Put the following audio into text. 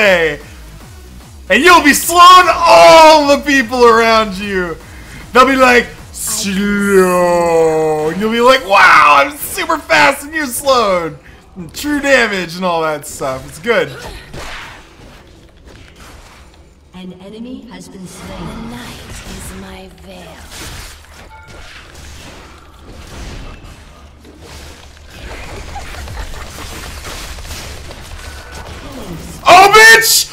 day. And you'll be slowing all the people around you. They'll be like, slow. And you'll be like, wow, I'm super fast and you're slowed. And true damage and all that stuff. It's good. An enemy has been slain. The night is my veil. Oh, Bitch!